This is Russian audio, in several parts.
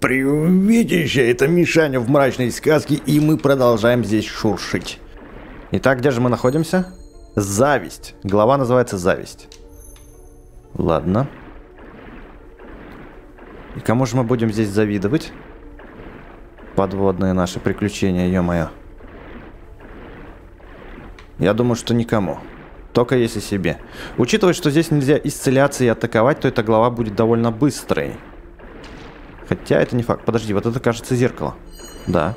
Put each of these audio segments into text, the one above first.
Приветище, это Мишаня в мрачной сказке, и мы продолжаем здесь шуршить. Итак, где же мы находимся? Зависть. Глава называется «Зависть». Ладно. И кому же мы будем здесь завидовать? Подводные наши приключения, ё-моё. Я думаю, что никому. Только если себе. Учитывая, что здесь нельзя исцеляться и атаковать, то эта глава будет довольно быстрой. Хотя это не факт. Подожди, вот это кажется зеркало. Да.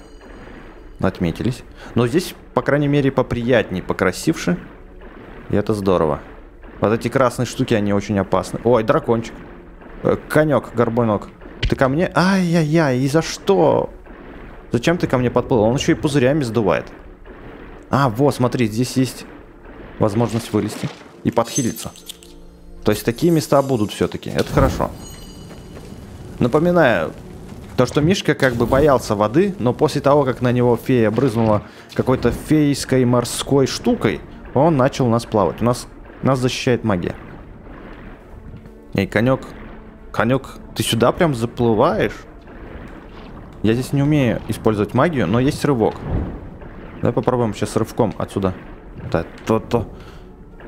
Отметились. Но здесь, по крайней мере, поприятней, покрасивше. И это здорово. Вот эти красные штуки, они очень опасны. Ой, дракончик. Э, конек, горбонок. Ты ко мне? Ай-яй-яй, и за что? Зачем ты ко мне подплыл? Он еще и пузырями сдувает. А, вот, смотри, здесь есть возможность вылезти и подхилиться. То есть такие места будут все-таки. Это хорошо. Напоминаю, то, что Мишка как бы боялся воды, но после того, как на него фея брызнула какой-то фейской морской штукой, он начал у нас плавать. У нас, нас защищает магия. Эй, конек, конек, ты сюда прям заплываешь? Я здесь не умею использовать магию, но есть рывок. Давай попробуем сейчас рывком отсюда. Да, то, то.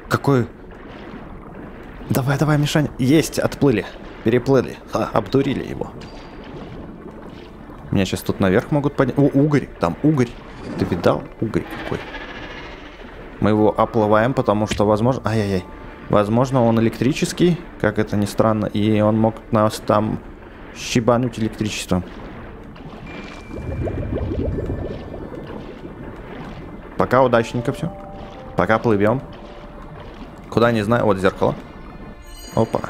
Какой... Давай, давай, Мишань. Есть, отплыли. Переплыли. Ха, обдурили его. Меня сейчас тут наверх могут поднять. О, угорь. Там угорь. Ты видал? Угорь какой. Мы его оплываем, потому что, возможно... Ай-яй-яй. Возможно, он электрический, как это ни странно, и он мог нас там щебануть электричеством. Пока удачненько все. Пока плывем. Куда не знаю. Вот зеркало. Опа.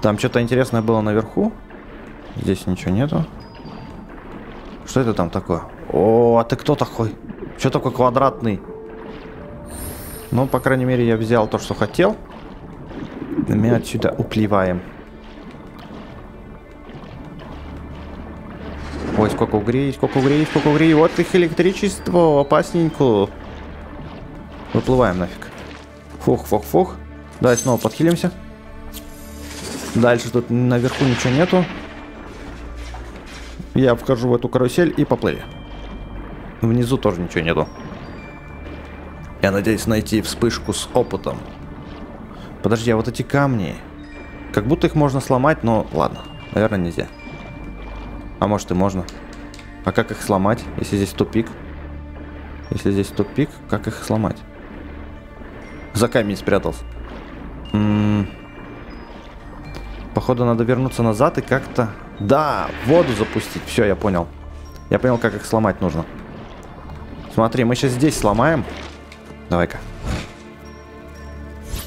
Там что-то интересное было наверху. Здесь ничего нету. Что это там такое? О, а ты кто такой? Что такой квадратный? Ну, по крайней мере, я взял то, что хотел. Мы отсюда уплеваем. Ой, сколько угрей, сколько угрей, сколько угрей. Вот их электричество, опасненько. Выплываем нафиг. Фух, фух, фух. Давай снова подхилимся. Дальше тут наверху ничего нету. Я вхожу в эту карусель и поплыли. Внизу тоже ничего нету. Я надеюсь найти вспышку с опытом. Подожди, а вот эти камни... Как будто их можно сломать, но ладно. Наверное, нельзя. А может и можно. А как их сломать, если здесь тупик? Если здесь тупик, как их сломать? За камень спрятался. М -м -м. Походу надо вернуться назад и как-то... Да, воду запустить. Все, я понял. Я понял, как их сломать нужно. Смотри, мы сейчас здесь сломаем. Давай-ка.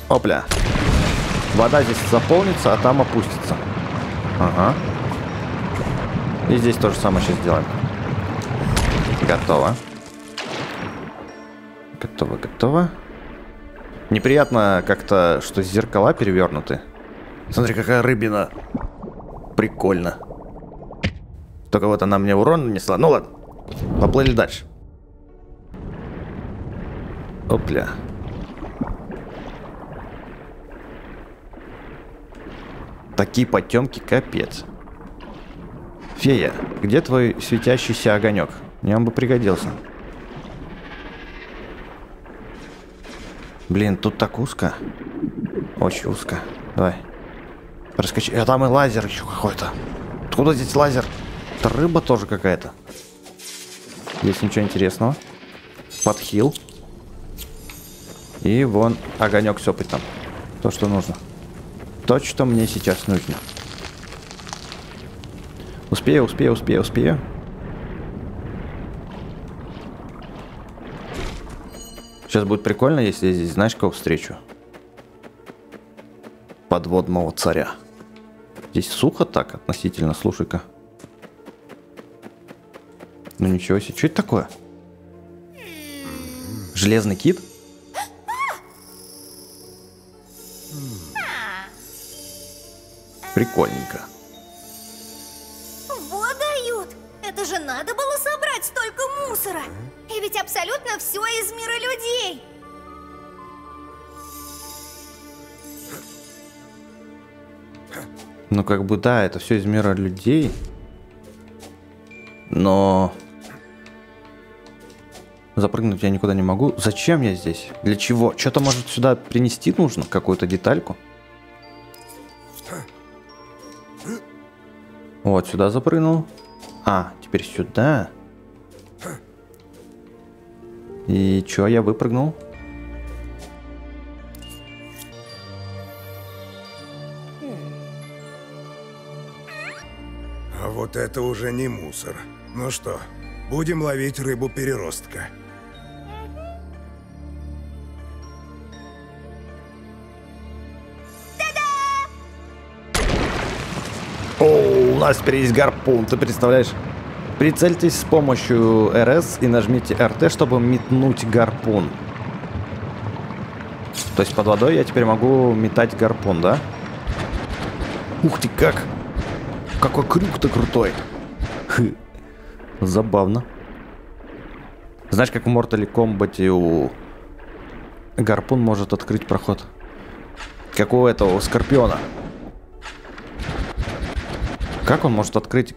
Опля. Вода здесь заполнится, а там опустится. Ага. И здесь то же самое сейчас сделаем. Готово. Готово, готово. Неприятно как-то, что зеркала перевернуты. Смотри, какая рыбина. Прикольно. Только вот она мне урон нанесла. Ну ладно. Поплыли дальше. Опля. Такие потемки, капец. Фея, где твой светящийся огонек? Мне он бы пригодился. Блин, тут так узко. Очень узко. Давай. Проскочи. А там и лазер еще какой-то. Откуда здесь лазер? Это рыба тоже какая-то. Здесь ничего интересного. Подхил. И вон огонек с опытом. То, что нужно. То, что мне сейчас нужно. Успею, успею, успею, успею. Сейчас будет прикольно, если я здесь, знаешь, кого встречу? Подводного царя. Здесь сухо так относительно, слушай-ка. Ну ничего себе, что это такое? Железный кит? Прикольненько. мусора. И ведь абсолютно все из мира людей. Ну, как бы, да, это все из мира людей. Но... Запрыгнуть я никуда не могу. Зачем я здесь? Для чего? Что-то, может, сюда принести нужно? Какую-то детальку? Вот, сюда запрыгнул. А, теперь сюда. И чё, я выпрыгнул? Это уже не мусор. Ну что, будем ловить рыбу-переростка. О, у нас теперь есть гарпун, ты представляешь? Прицельтесь с помощью РС и нажмите РТ, чтобы метнуть гарпун. То есть под водой я теперь могу метать гарпун, да? Ух ты, как! Какой крюк-то крутой! Хы. Забавно. Знаешь, как в Mortal Kombat у гарпун может открыть проход? Как у этого, у Скорпиона. Как он может открыть...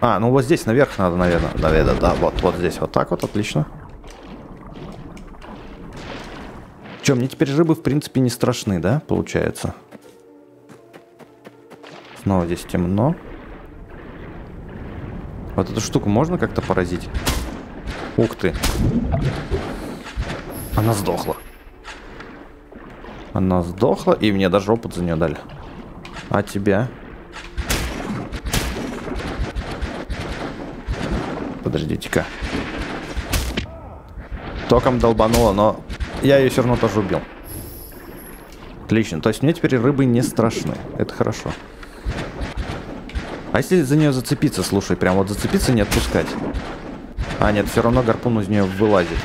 А, ну вот здесь наверх надо, наверное. Наверное, да, вот, вот здесь, вот так вот, отлично. Че, мне теперь рыбы, в принципе, не страшны, да, получается? Снова здесь темно. Вот эту штуку можно как-то поразить? Ух ты. Она сдохла. Она сдохла, и мне даже опыт за нее дали. А тебя? Подождите-ка. Током долбануло, но я ее все равно тоже убил. Отлично. То есть мне теперь рыбы не страшны. Это хорошо. А если за нее зацепиться, слушай, прям вот зацепиться, не отпускать? А, нет, все равно гарпун из нее вылазит.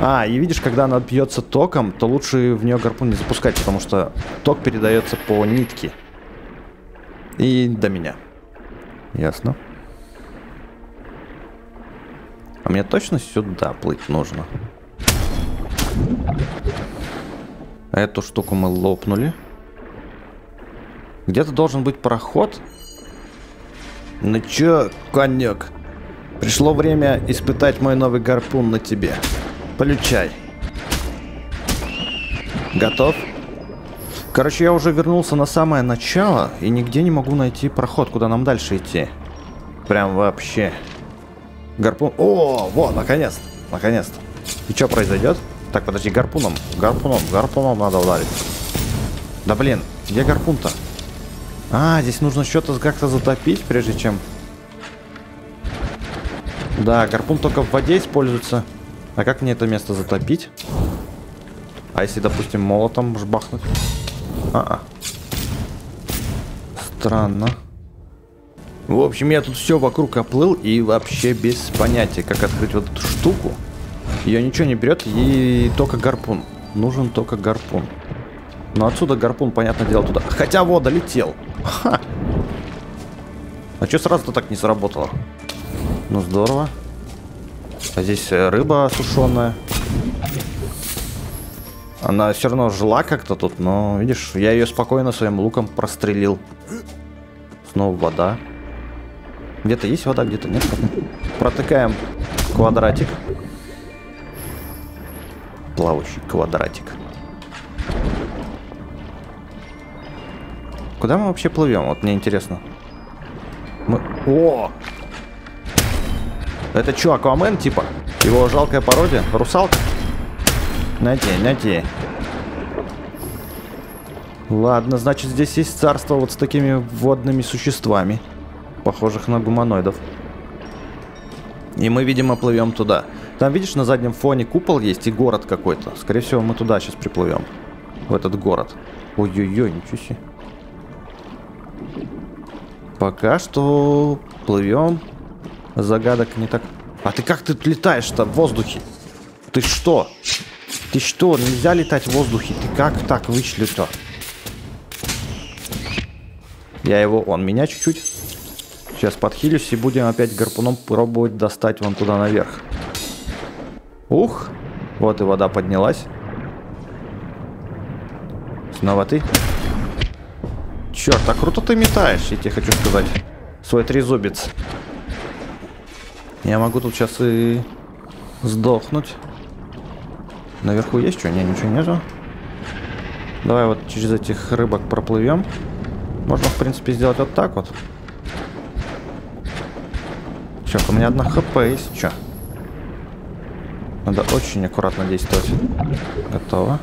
А, и видишь, когда она бьется током, то лучше в нее гарпун не запускать, потому что ток передается по нитке. И до меня. Ясно. А мне точно сюда плыть нужно? Эту штуку мы лопнули. Где-то должен быть проход. Ну чё, конек? Пришло время испытать мой новый гарпун на тебе. Получай. Готов? Короче, я уже вернулся на самое начало и нигде не могу найти проход, куда нам дальше идти. Прям вообще. Гарпун... О, вот, наконец-то. Наконец-то. И что произойдет? Так, подожди, гарпуном. Гарпуном, гарпуном надо ударить. Да блин, где гарпун-то? А, здесь нужно что-то как-то затопить, прежде чем... Да, гарпун только в воде используется. А как мне это место затопить? А если, допустим, молотом жбахнуть? А, -а. Странно. В общем, я тут все вокруг оплыл и вообще без понятия, как открыть вот эту штуку. Ее ничего не берет, ей только гарпун. Нужен только гарпун. Но отсюда гарпун, понятное дело, туда. Хотя вот, долетел. Ха. А что сразу-то так не сработало? Ну, здорово. А здесь э, рыба сушеная. Она все равно жила как-то тут, но, видишь, я ее спокойно своим луком прострелил. Снова вода. Где-то есть вода, где-то нет. Протыкаем квадратик. Плавающий квадратик. Куда мы вообще плывем? Вот мне интересно. Мы... О! Это что, Аквамен, типа? Его жалкая пародия? Русалка? Найти, найти. Ладно, значит, здесь есть царство вот с такими водными существами похожих на гуманоидов. И мы, видимо, плывем туда. Там, видишь, на заднем фоне купол есть и город какой-то. Скорее всего, мы туда сейчас приплывем. В этот город. Ой-ой-ой, ничего себе. Пока что плывем. Загадок не так... А ты как ты летаешь-то в воздухе? Ты что? Ты что, нельзя летать в воздухе? Ты как так вычли-то? Я его... Он меня чуть-чуть Сейчас подхилюсь и будем опять гарпуном пробовать достать вон туда наверх. Ух! Вот и вода поднялась. Снова ты. Черт, а круто ты метаешь, я тебе хочу сказать. Свой трезубец. Я могу тут сейчас и сдохнуть. Наверху есть что? Не, ничего нету. Давай вот через этих рыбок проплывем. Можно, в принципе, сделать вот так вот. Сейчас, у меня одна хп есть. Что? Надо очень аккуратно действовать. Готово.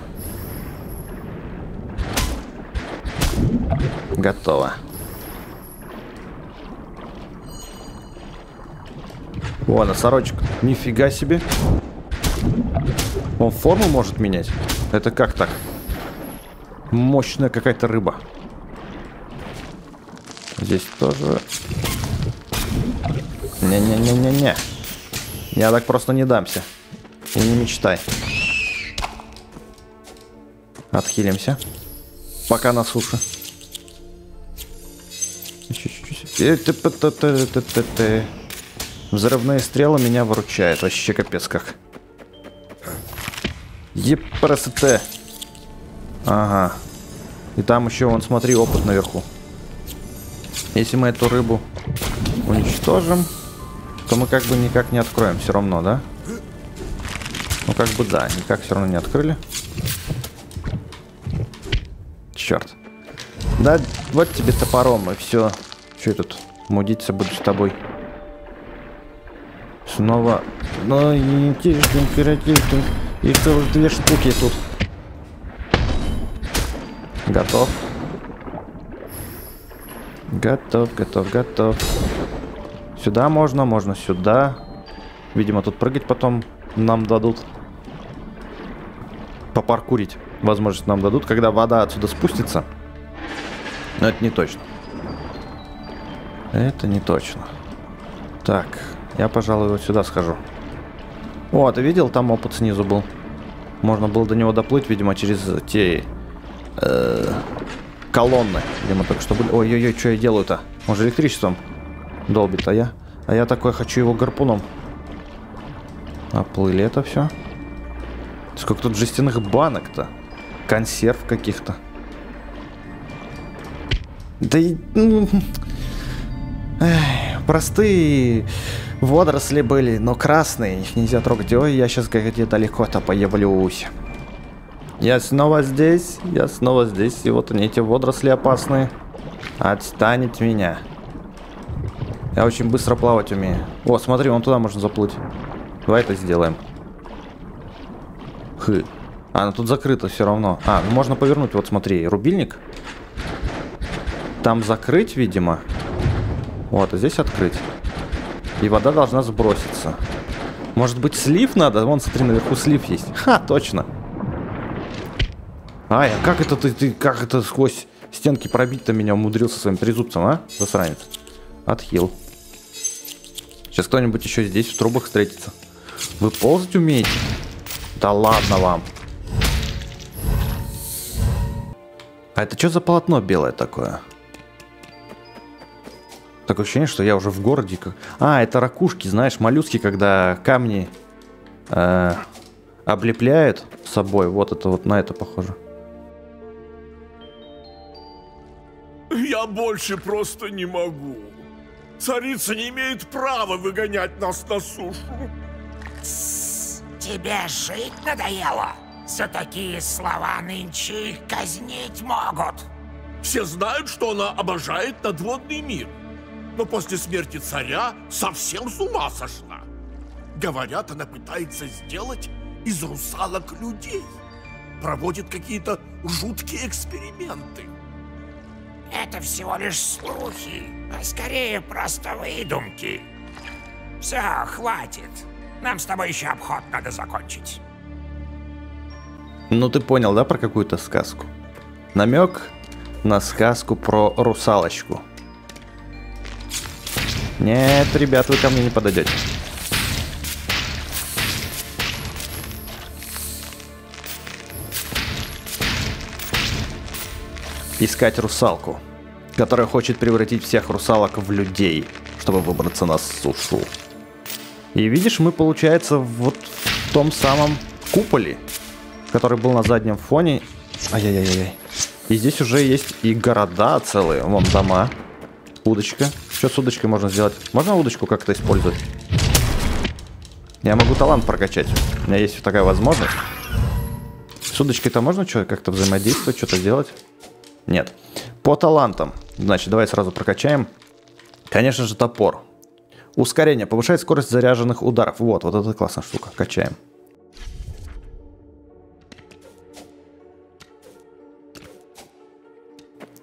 Готово. О, носорочек. Нифига себе. Он форму может менять? Это как так? Мощная какая-то рыба. Здесь тоже... Не-не-не-не-не. Я так просто не дамся. И не мечтай. Отхилимся. Пока на суше. Взрывные стрелы меня выручают. Вообще капец как. Епросоте. Ага. И там еще, вон, смотри, опыт наверху. Если мы эту рыбу уничтожим, то мы как бы никак не откроем все равно, да? Ну, как бы да, никак все равно не открыли. Черт. Да, вот тебе топором, и все. Че тут мудиться буду с тобой? Снова... Ну, и императивный. И целых две штуки тут. Готов. Готов, готов, готов. Сюда можно, можно сюда. Видимо, тут прыгать потом нам дадут. Попаркурить. Возможность нам дадут, когда вода отсюда спустится. Но это не точно. Это не точно. Так, я, пожалуй, вот сюда схожу. О, ты видел, там опыт снизу был. Можно было до него доплыть, видимо, через те э, колонны, где мы только что были. Ой-ой-ой, что я делаю-то? Он же электричеством долбит, а я... А я такой хочу его гарпуном. Оплыли это все. Сколько тут жестяных банок-то? Консерв каких-то. Да и... Ну, простые водоросли были, но красные. Их нельзя трогать. Ой, я сейчас где-то далеко-то появлюсь. Я снова здесь, я снова здесь. И вот они, эти водоросли опасные. Отстань от меня. Я очень быстро плавать умею. О, смотри, вон туда можно заплыть. Давай это сделаем. Хы. А, ну тут закрыто все равно. А, ну можно повернуть. Вот смотри, рубильник. Там закрыть, видимо. Вот, а здесь открыть. И вода должна сброситься. Может быть слив надо? Вон, смотри, наверху слив есть. Ха, точно. Ай, а как это ты, ты как это сквозь стенки пробить-то меня умудрился своим трезубцем, а? Засранец. Отхил. Сейчас кто-нибудь еще здесь в трубах встретится. Вы ползать умеете? Да ладно вам. А это что за полотно белое такое? Такое ощущение, что я уже в городе. А, это ракушки, знаешь, моллюски, когда камни э, облепляют собой. Вот это вот на это похоже. Я больше просто не могу. Царица не имеет права выгонять нас на сушу. тебе жить надоело? За такие слова нынче их казнить могут. Все знают, что она обожает надводный мир. Но после смерти царя совсем с ума сошла. Говорят, она пытается сделать из русалок людей. Проводит какие-то жуткие эксперименты. Это всего лишь слухи, а скорее просто выдумки. Все, хватит. Нам с тобой еще обход надо закончить. Ну ты понял, да, про какую-то сказку? Намек на сказку про русалочку. Нет, ребят, вы ко мне не подойдете. искать русалку, которая хочет превратить всех русалок в людей, чтобы выбраться на сушу. И видишь, мы, получается, вот в том самом куполе, который был на заднем фоне. Ай-яй-яй-яй. И здесь уже есть и города целые, вон дома. Удочка. Что с удочкой можно сделать? Можно удочку как-то использовать? Я могу талант прокачать. У меня есть такая возможность. С удочкой-то можно что как-то взаимодействовать, что-то делать? Нет. По талантам. Значит, давай сразу прокачаем. Конечно же, топор. Ускорение. Повышает скорость заряженных ударов. Вот, вот это классная штука. Качаем.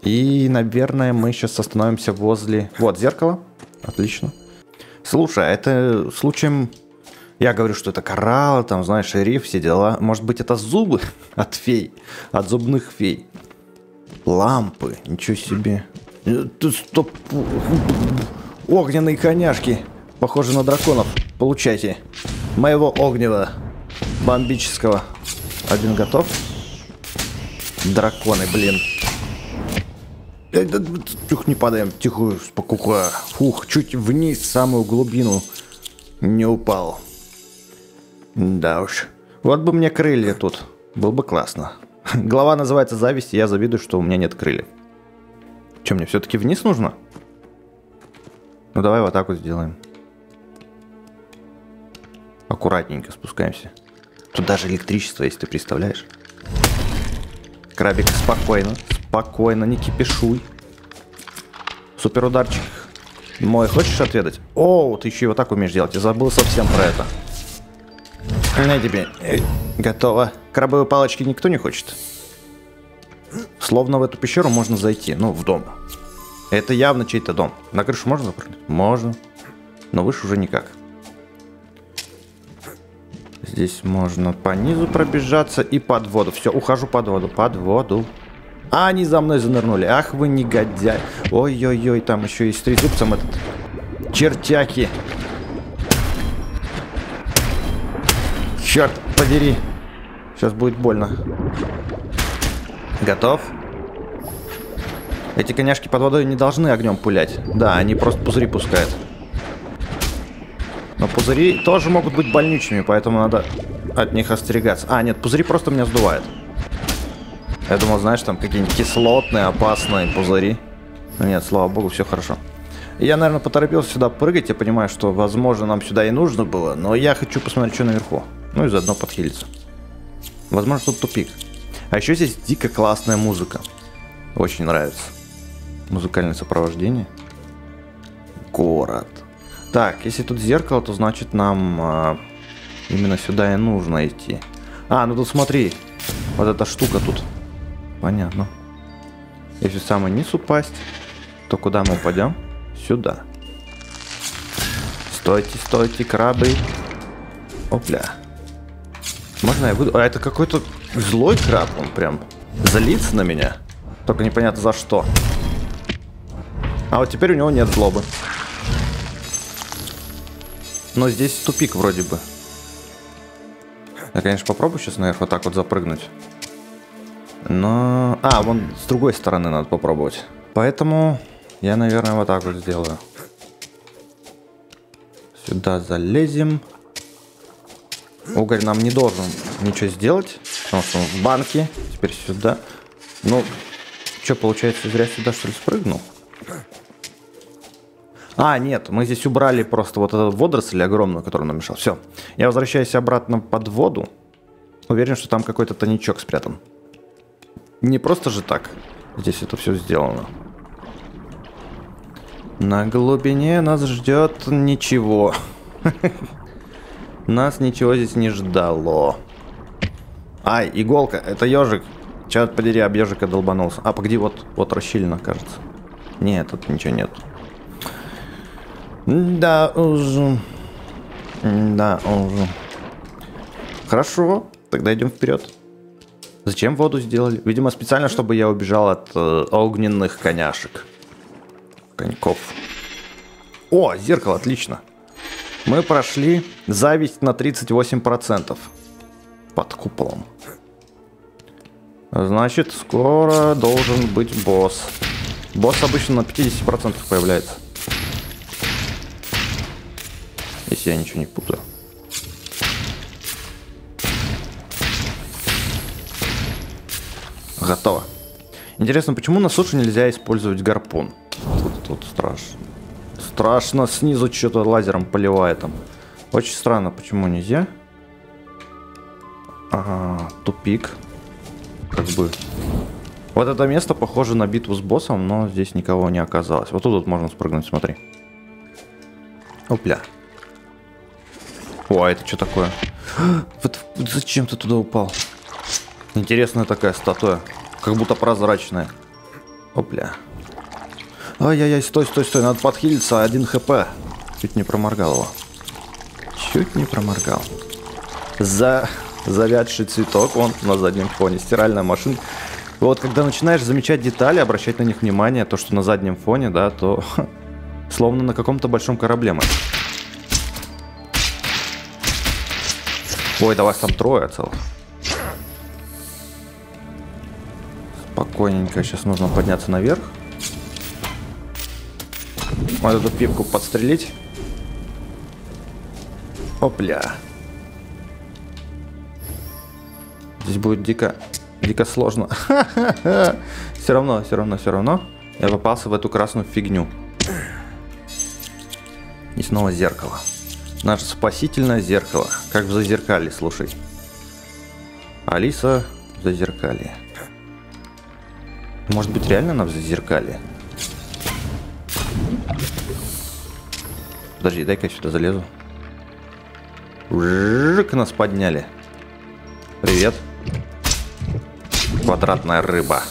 И, наверное, мы сейчас остановимся возле... Вот, зеркало. Отлично. Слушай, а это случаем... Я говорю, что это кораллы, там, знаешь, шериф, все дела. Может быть, это зубы от фей, от зубных фей. Лампы, ничего себе. Э, стоп. Огненные коняшки. Похожи на драконов. Получайте. Моего огнева. Бомбического. Один готов. Драконы, блин. Тихо, не падаем. Тихо, спокуха. Фух, чуть вниз, в самую глубину. Не упал. Да уж. Вот бы мне крылья тут. Было бы классно. Глава называется «Зависть», и я завидую, что у меня нет крыльев. Чем мне все-таки вниз нужно? Ну давай вот так вот сделаем. Аккуратненько спускаемся. Тут даже электричество есть, ты представляешь? Крабик, спокойно, спокойно, не кипишуй. Супер ударчик. Мой, хочешь отведать? О, ты еще и вот так умеешь делать. Я забыл совсем про это. На тебе. Готово. Крабовые палочки никто не хочет. Словно в эту пещеру можно зайти, ну, в дом. Это явно чей-то дом. На крышу можно запрыгнуть? Можно. Но выше уже никак. Здесь можно по низу пробежаться и под воду. Все, ухожу под воду. Под воду. А, они за мной занырнули. Ах вы негодяй. Ой-ой-ой, там еще и с трезубцем этот. Чертяки. Черт подери. Сейчас будет больно. Готов? Эти коняшки под водой не должны огнем пулять. Да, они просто пузыри пускают. Но пузыри тоже могут быть больничими, поэтому надо от них остерегаться. А, нет, пузыри просто меня сдувают. Я думал, знаешь, там какие-нибудь кислотные, опасные пузыри. Но нет, слава богу, все хорошо. Я, наверное, поторопился сюда прыгать. Я понимаю, что, возможно, нам сюда и нужно было. Но я хочу посмотреть, что наверху. Ну и заодно подхилиться. Возможно, тут тупик. А еще здесь дико классная музыка. Очень нравится. Музыкальное сопровождение. Город. Так, если тут зеркало, то значит нам а, именно сюда и нужно идти. А, ну тут смотри. Вот эта штука тут. Понятно. Если в самый низ упасть, то куда мы упадем? Сюда. Стойте, стойте, крабы. Опля. Можно я выйду? А это какой-то злой краб, он прям злится на меня. Только непонятно за что. А вот теперь у него нет злобы. Но здесь тупик вроде бы. Я, конечно, попробую сейчас наверх вот так вот запрыгнуть. Но... А, вон с другой стороны надо попробовать. Поэтому я, наверное, вот так вот сделаю. Сюда залезем. Угорь нам не должен ничего сделать, потому что он в банке. Теперь сюда. Ну, что, получается, зря сюда, что ли, спрыгнул? А, нет, мы здесь убрали просто вот этот водоросль огромную, который нам мешал. Все, я возвращаюсь обратно под воду. Уверен, что там какой-то тоничок спрятан. Не просто же так. Здесь это все сделано. На глубине нас ждет ничего. Нас ничего здесь не ждало. Ай, иголка, это ежик. Черт подери, об ежика долбанулся. А, погоди, вот, вот расщелина, кажется. Нет, тут ничего нет. Да уже. Да уже. Хорошо, тогда идем вперед. Зачем воду сделали? Видимо, специально, чтобы я убежал от э, огненных коняшек. Коньков. О, зеркало, отлично. Мы прошли зависть на 38%. Под куполом. Значит, скоро должен быть босс. Босс обычно на 50% появляется. Если я ничего не путаю. Готово. Интересно, почему на суше нельзя использовать гарпун? Тут, тут страшно. Страшно, снизу что-то лазером поливает там. Очень странно, почему нельзя. Ага, тупик. Как бы. Вот это место похоже на битву с боссом, но здесь никого не оказалось. Вот тут вот можно спрыгнуть, смотри. Опля. О, а это что такое? Вот зачем ты туда упал? Интересная такая статуя. Как будто прозрачная. Опля. Ай-яй-яй, стой, стой, стой, надо подхилиться, один хп. Чуть не проморгал его. Чуть не проморгал. За завядший цветок, он на заднем фоне, стиральная машина. Вот когда начинаешь замечать детали, обращать на них внимание, то, что на заднем фоне, да, то словно на каком-то большом корабле мы. Ой, да вас там трое целых. Спокойненько, сейчас нужно подняться наверх. Вот эту пипку подстрелить. Опля. Здесь будет дико, дико сложно. Все равно, все равно, все равно. Я попался в эту красную фигню. И снова зеркало. Наше спасительное зеркало. Как в зазеркале, слушай. Алиса в зазеркалье. Может быть, реально она в зазеркалье? Подожди, дай-ка я сюда залезу. Жик, нас подняли. Привет. Квадратная рыба.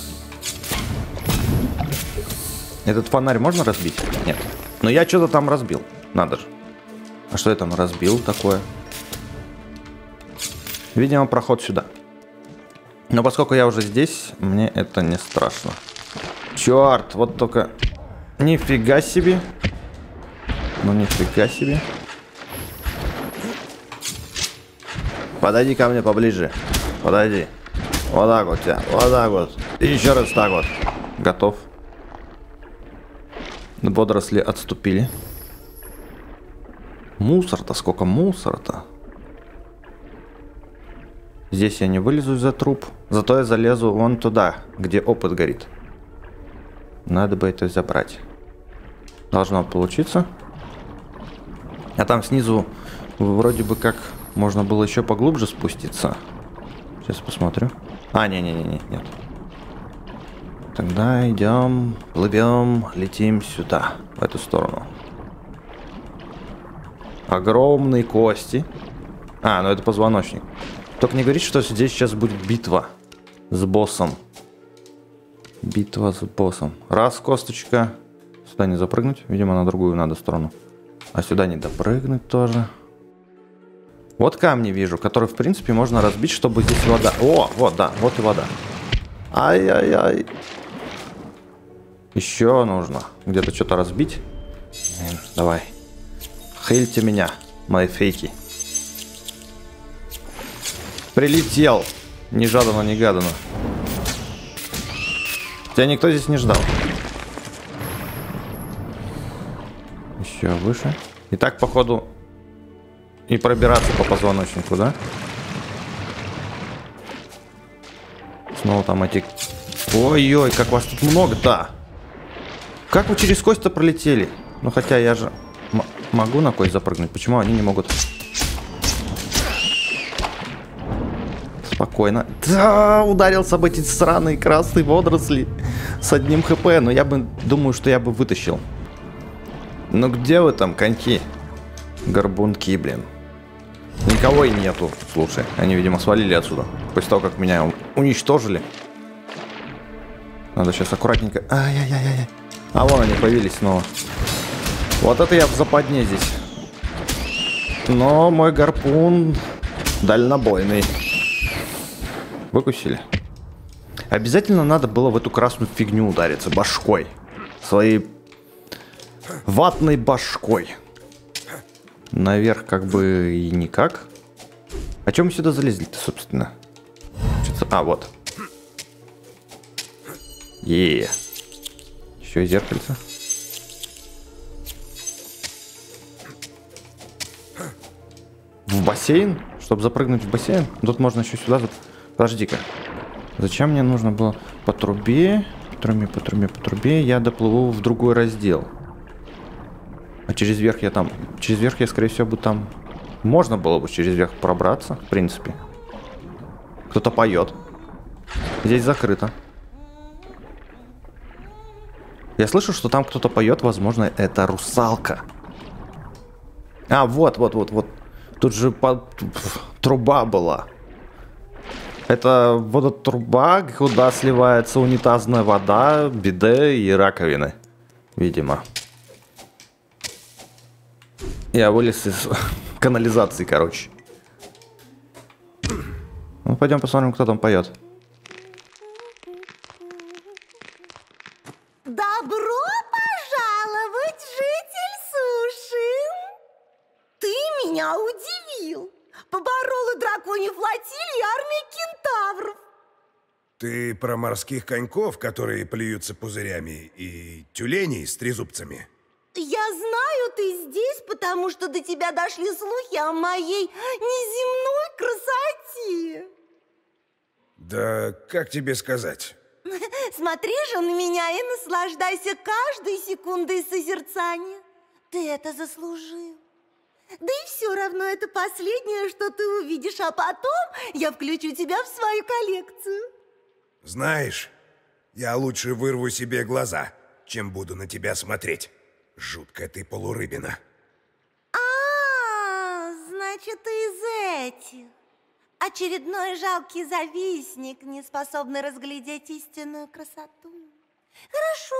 Этот фонарь можно разбить? Нет. Но я что-то там разбил. Надо же. А что я там разбил такое? Видимо, проход сюда. Но поскольку я уже здесь, мне это не страшно. Черт, вот только... Нифига себе. Ну, нифига себе. Подойди ко мне поближе. Подойди. Вот так вот тебя. Вот так вот. И еще раз так вот. Готов. Водоросли отступили. Мусор-то, сколько мусора-то. Здесь я не вылезу за труп. Зато я залезу вон туда, где опыт горит. Надо бы это забрать. Должно получиться. А там снизу вроде бы как можно было еще поглубже спуститься. Сейчас посмотрю. А, не-не-не, нет. Тогда идем, плывем, летим сюда, в эту сторону. Огромные кости. А, ну это позвоночник. Только не говорите, что здесь сейчас будет битва с боссом. Битва с боссом. Раз, косточка. Сюда не запрыгнуть. Видимо, на другую надо сторону. А сюда не допрыгнуть тоже. Вот камни вижу, которые, в принципе, можно разбить, чтобы здесь вода... О, вот, да, вот и вода. Ай-яй-яй. Еще нужно где-то что-то разбить. Давай. Хейльте меня, мои фейки. Прилетел. Нежаданно, негаданно. Тебя никто здесь не ждал. Еще выше. И так, походу, и пробираться по позвоночнику, да? Снова там эти... Ой-ой, как вас тут много-то! Как вы через кость-то пролетели? Ну, хотя я же могу на кость запрыгнуть. Почему они не могут? Спокойно. Да, ударился об эти сраные красные водоросли с одним хп. Но я бы, думаю, что я бы вытащил. Ну где вы там, коньки? Горбунки, блин. Никого и нету. Слушай, они, видимо, свалили отсюда. После того, как меня уничтожили. Надо сейчас аккуратненько... Ай-яй-яй-яй. А вон они появились снова. Вот это я в западне здесь. Но мой гарпун дальнобойный. Выкусили. Обязательно надо было в эту красную фигню удариться башкой. Своей ватной башкой. Наверх как бы и никак. А чем мы сюда залезли-то, собственно? А, вот. Е, Еще и зеркальце. В бассейн? Чтобы запрыгнуть в бассейн? Тут можно еще сюда... Подожди-ка. Зачем мне нужно было по трубе, по трубе, по трубе, по трубе? Я доплыву в другой раздел. А через верх я там... Через верх я, скорее всего, буду там Можно было бы через верх пробраться, в принципе. Кто-то поет. Здесь закрыто. Я слышу, что там кто-то поет, возможно, это русалка. А, вот, вот, вот, вот. Тут же по... труба была. Это водотруба, куда сливается унитазная вода, биде и раковины. Видимо. Я вылез из канализации, короче. Ну, пойдем посмотрим, кто там поет. Про морских коньков, которые плюются пузырями, и тюленей с трезубцами? Я знаю, ты здесь, потому что до тебя дошли слухи о моей неземной красоте. Да как тебе сказать? Смотри же на меня и наслаждайся каждой секундой созерцания. Ты это заслужил. Да и все равно это последнее, что ты увидишь, а потом я включу тебя в свою коллекцию. Знаешь, я лучше вырву себе глаза, чем буду на тебя смотреть. Жуткая ты полурыбина. А, значит, ты из этих. Очередной жалкий завистник, не способный разглядеть истинную красоту. Хорошо,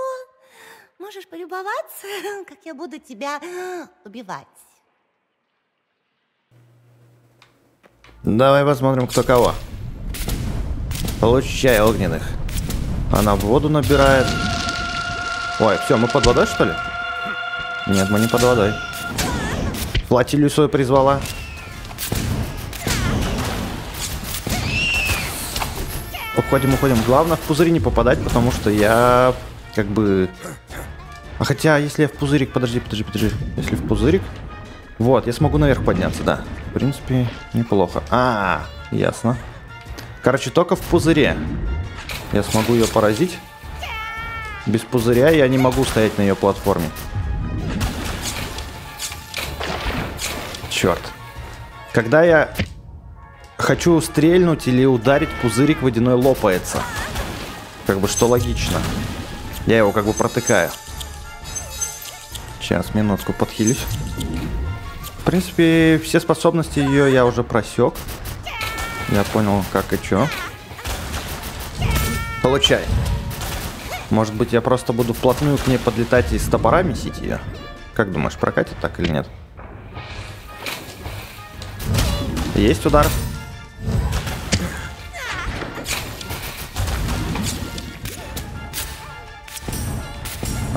можешь полюбоваться, как я буду тебя убивать. Давай посмотрим, кто кого. Получай огненных. Она воду набирает. Ой, все, мы под водой, что ли? Нет, мы не под водой. Флотилию свою призвала. Уходим, уходим. Главное в пузыри не попадать, потому что я как бы... А хотя, если я в пузырик... Подожди, подожди, подожди. Если в пузырик... Вот, я смогу наверх подняться, да. В принципе, неплохо. А, ясно. Короче, только в пузыре я смогу ее поразить. Без пузыря я не могу стоять на ее платформе. Черт. Когда я хочу стрельнуть или ударить, пузырик водяной лопается. Как бы что логично. Я его как бы протыкаю. Сейчас, минутку, подхилюсь. В принципе, все способности ее я уже просек. Я понял, как и что. Получай. Может быть, я просто буду вплотную к ней подлетать и с топора месить ее? Как думаешь, прокатит так или нет? Есть удар.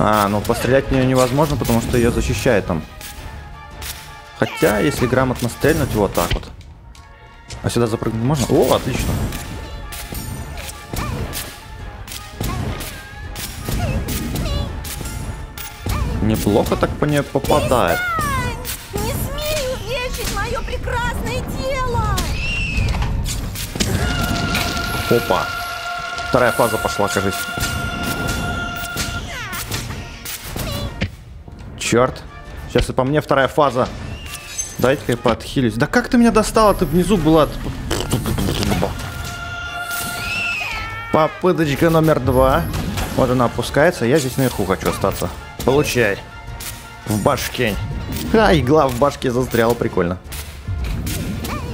А, ну пострелять в нее невозможно, потому что ее защищает там. Хотя, если грамотно стрельнуть, вот так вот. А сюда запрыгнуть можно? О, отлично. Неплохо так по ней попадает. Не смей увечить мое прекрасное тело! Опа. Вторая фаза пошла, кажись. Черт. Сейчас и по мне вторая фаза. Дайте-ка я подхилюсь. Да как ты меня достала? Ты внизу была. Попыточка номер два. Вот она опускается. Я здесь наверху хочу остаться. Получай. В башкень. А, игла в башке застряла. Прикольно.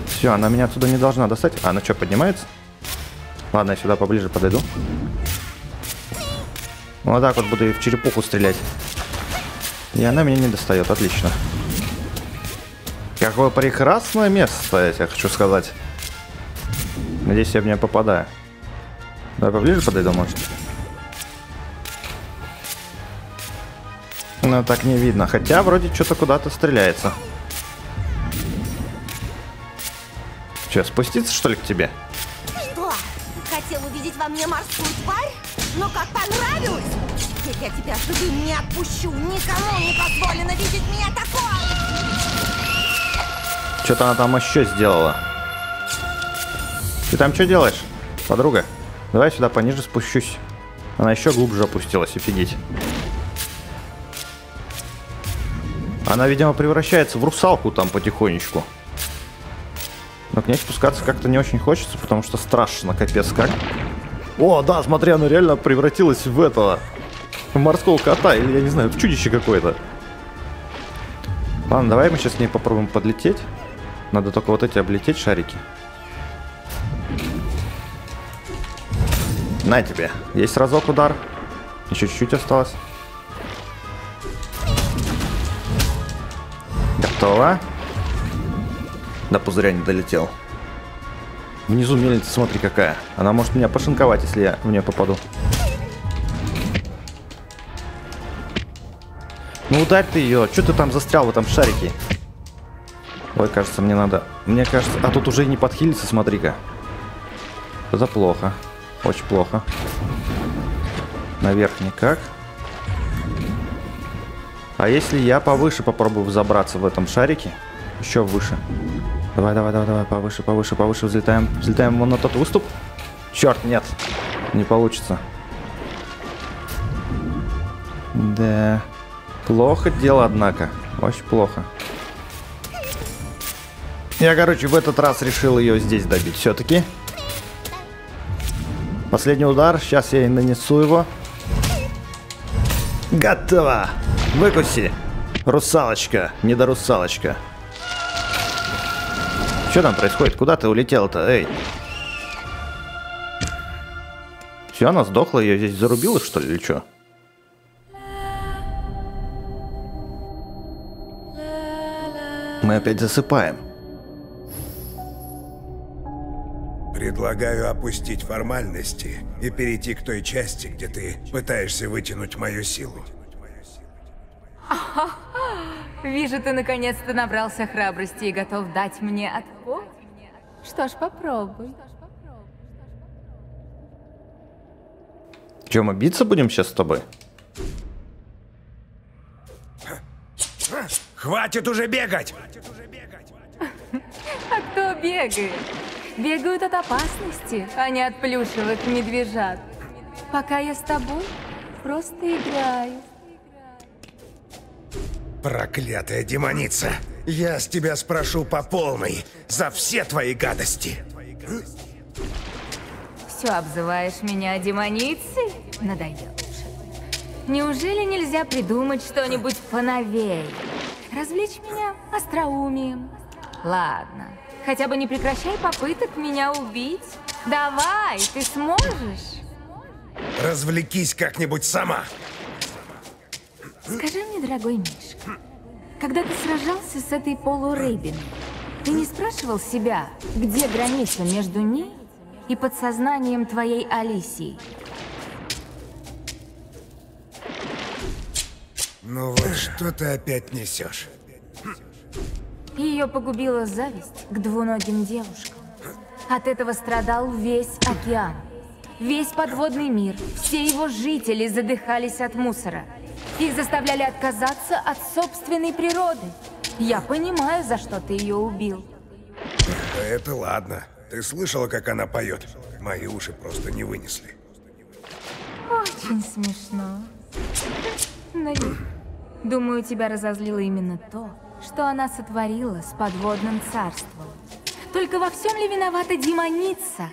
Все, она меня отсюда не должна достать. А, она что, поднимается? Ладно, я сюда поближе подойду. Вот так вот буду в черепуху стрелять. И она меня не достает. Отлично. Какое прекрасное место, я тебе хочу сказать. Надеюсь, я в нее попадаю. Давай поближе подойду, может. Ну, так не видно. Хотя, вроде, что-то куда-то стреляется. Че, спуститься, что ли, к тебе? Что? Хотел увидеть во мне морскую тварь? Но как понравилось? Теперь я тебя живым не отпущу. Никому не позволено видеть меня такой! Что-то она там еще сделала. Ты там что делаешь, подруга? Давай сюда пониже спущусь. Она еще глубже опустилась, офигеть. Она, видимо, превращается в русалку там потихонечку. Но к ней спускаться как-то не очень хочется, потому что страшно, капец как. О, да, смотри, она реально превратилась в этого, в морского кота, или я не знаю, в чудище какое-то. Ладно, давай мы сейчас с ней попробуем подлететь. Надо только вот эти облететь шарики. На тебе. Есть разок удар. Еще чуть-чуть осталось. Готово. До пузыря не долетел. Внизу мельница, смотри какая. Она может меня пошинковать, если я в нее попаду. Ну ударь ты ее. Че ты там застрял в этом шарике? Ой, кажется, мне надо... Мне кажется... А тут уже и не подхилится, смотри-ка. Это плохо. Очень плохо. Наверх никак. А если я повыше попробую взобраться в этом шарике? Еще выше. Давай, давай, давай, давай, повыше, повыше, повыше взлетаем. Взлетаем вон на тот выступ. Черт, нет. Не получится. Да. Плохо дело, однако. Очень плохо. Я, короче, в этот раз решил ее здесь добить все-таки. Последний удар. Сейчас я и нанесу его. Готово. Выкуси. Русалочка. Не до русалочка. Что там происходит? Куда ты улетел-то? Эй. Все, она сдохла, ее здесь зарубила, что ли, или что? Мы опять засыпаем. Предлагаю опустить формальности и перейти к той части, где ты пытаешься вытянуть мою силу. Вижу, ты наконец-то набрался храбрости и готов дать мне отпор. Что ж, попробуй. Че, мы биться будем сейчас с тобой? Хватит уже бегать! А кто бегает? Бегают от опасности, а не от плюшевых медвежат. Пока я с тобой, просто играю. Проклятая демоница! Я с тебя спрошу по полной за все твои гадости. Все обзываешь меня демоницей? Надоело уже. Неужели нельзя придумать что-нибудь поновее? Развлечь меня остроумием? Ладно, хотя бы не прекращай попыток меня убить. Давай, ты сможешь? Развлекись как-нибудь сама. Скажи мне, дорогой Мишка, когда ты сражался с этой полурыбиной, ты не спрашивал себя, где граница между ней и подсознанием твоей Алисии? Ну вот что ты опять несешь? Ее погубила зависть к двуногим девушкам. От этого страдал весь океан. Весь подводный мир, все его жители задыхались от мусора. Их заставляли отказаться от собственной природы. Я понимаю, за что ты ее убил. Это ладно. Ты слышала, как она поет? Мои уши просто не вынесли. Очень смешно. Но думаю, тебя разозлило именно то, что она сотворила с подводным царством. Только во всем ли виновата демоница?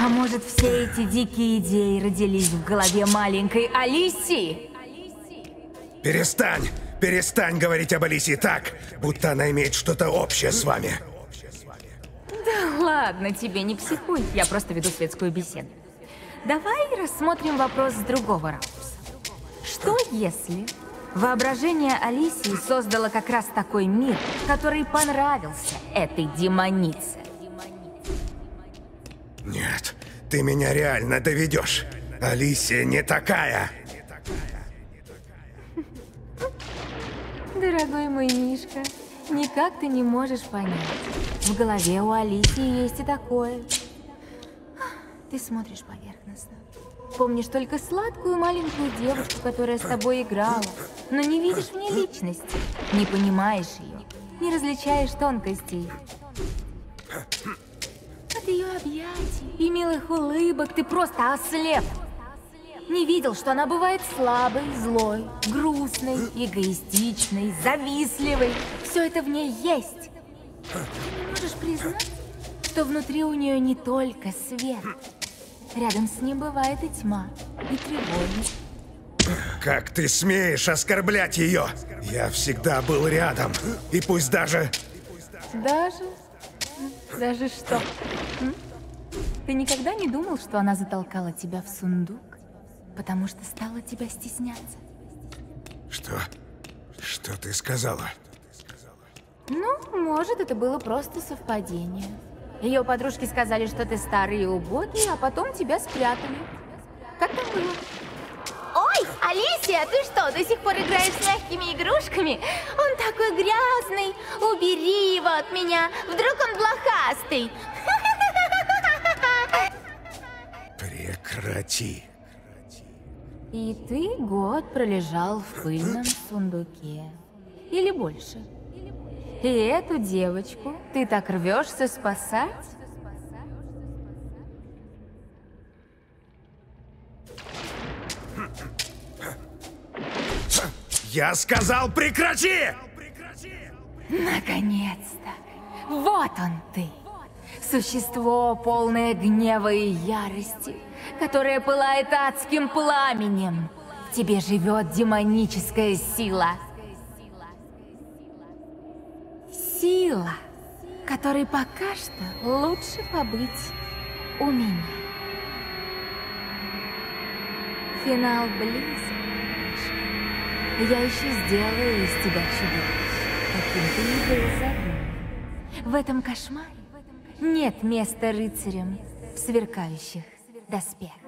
А может, все эти дикие идеи родились в голове маленькой Алисии? Перестань! Перестань говорить об Алисии так, будто она имеет что-то общее с вами. Да ладно тебе, не психуй, я просто веду светскую беседу. Давай рассмотрим вопрос с другого ракурса. Что если воображение Алисии создало как раз такой мир, который понравился этой демонице? Нет, ты меня реально доведешь. Алисия не такая. Дорогой мой Мишка, никак ты не можешь понять. В голове у Алисии есть и такое. Ты смотришь поверхностно. Помнишь только сладкую маленькую девушку, которая с тобой играла, но не видишь в ней личности, не понимаешь ее, не различаешь тонкостей. От ее объятий и милых улыбок ты просто ослеп. Не видел, что она бывает слабой, злой, грустной, эгоистичной, завистливой. Все это в ней есть. Ты не можешь признать, что внутри у нее не только свет. Рядом с ним бывает и тьма, и тревога. Как ты смеешь оскорблять ее? Я всегда был рядом. И пусть даже... Даже? Даже что? Ты никогда не думал, что она затолкала тебя в сундук, потому что стала тебя стесняться? Что? Что ты сказала? Ну, может, это было просто совпадение. Ее подружки сказали, что ты старый и убогий, а потом тебя спрятали. Как там было? Ой, Алисия, ты что, до сих пор играешь с мягкими игрушками? Он такой грязный. Убери его от меня. Вдруг он блохастый. Прекрати. И ты год пролежал в пыльном сундуке. Или больше. И эту девочку ты так рвешься спасать? Я сказал прекрати! Наконец-то! Вот он ты! Существо, полное гнева и ярости, которое пылает адским пламенем. В тебе живет демоническая сила. Сила, которой пока что лучше побыть у меня. Финал близок. Я еще сделаю из тебя чудовище, каким ты и был задуман. В этом кошмаре нет места рыцарям в сверкающих доспехах.